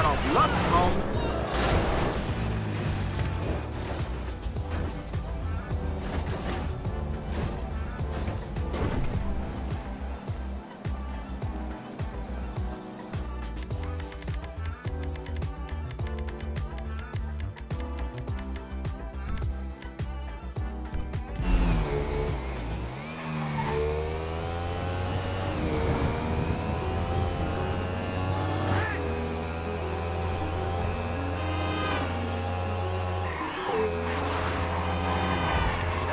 out a luck, homie.